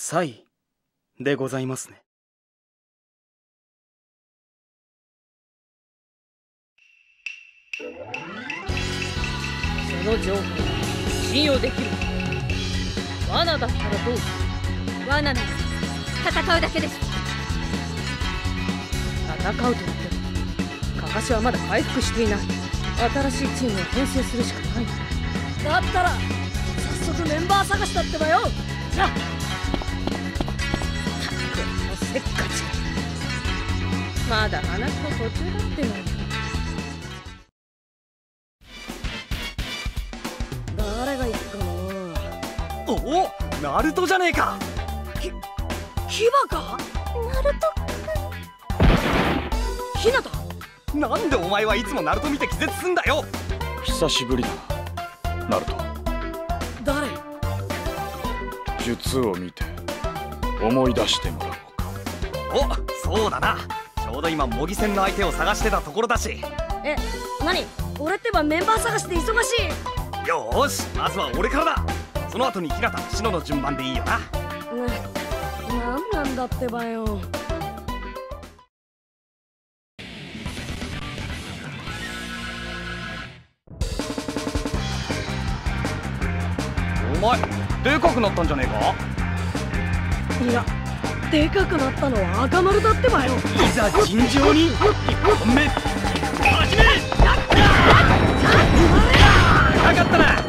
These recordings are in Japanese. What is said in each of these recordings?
サイでございますね。その情報信用できる。罠だったらどう罠なら戦うだけです。戦うと言ってもカカシはまだ回復していない。新しいチームを編成するしかない。だったら早速メンバー探しだってばよ。じゃあこのせっか。ちまだ話の途中だってのに誰が？行くかなおおナルトじゃねえかヒバかナルトヒナタなんでお前はいつもナルト見て気絶すんだよ久しぶりだなナルト誰術を見て思い出してもらおうおそうだな。ちょうど今模擬戦の相手を探してたところだし。え何？俺ってばメンバー探しで忙しい？よーしまずは俺からだ。その後に日向篠の順番でいいよな。なんなんだってばよ。お前でかくなったんじゃねえか？いやでかくなったのは赤丸だってばよ。いざ尋常に。1本目始めなかったなな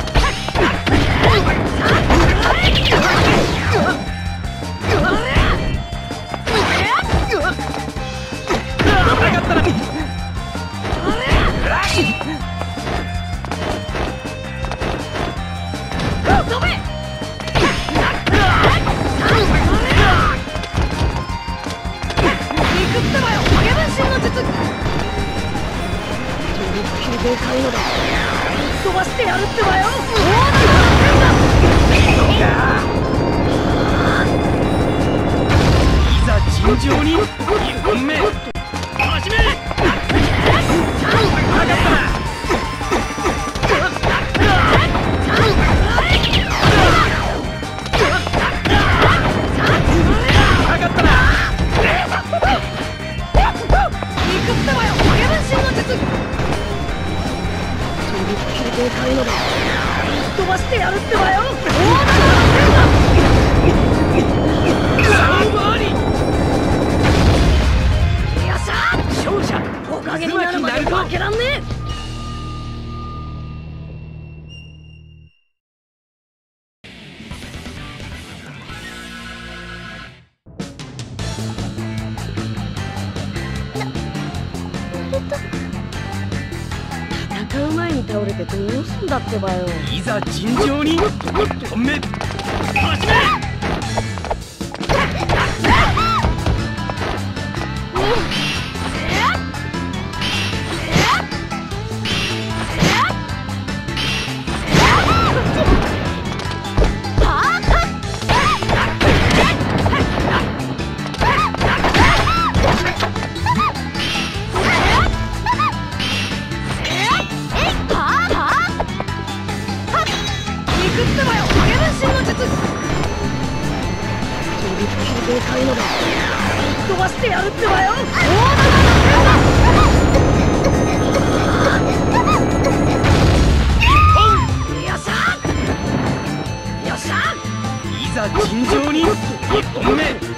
いのだ飛ばしてやるってばよ。いざ尋常に。2本目。きりでかいのだ飛ばしてやるってばよ。なるまで負けらんねえ。戦う倒れてどうすんだってばよ。いざ尋常に1本目始め。きりでかいのだ。飛ばしてやるってばよ。尋常に。1本目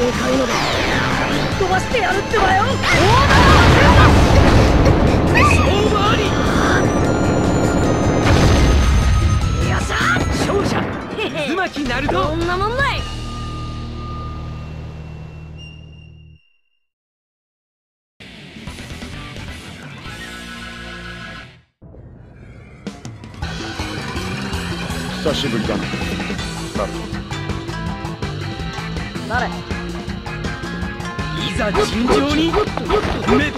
りっきりでかいのだ飛ばしてやるってばよ。勝負あり。よっしゃ勝者。渦巻きナルこトんなもんない。久しぶりだな。誰？いざ尋常に。運命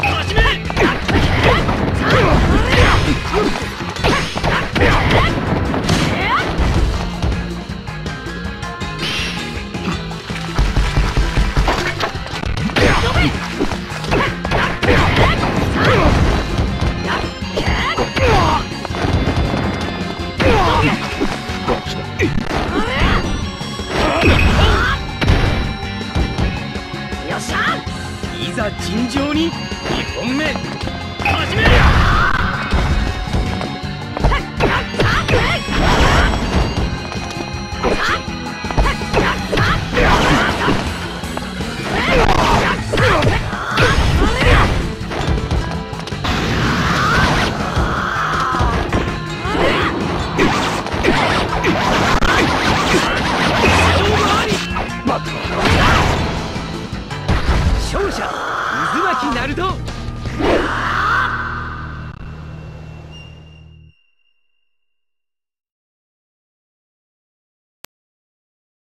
始め。どっ尋常に2本目。始めどっちだ待ってろ勝者。渦巻ナルト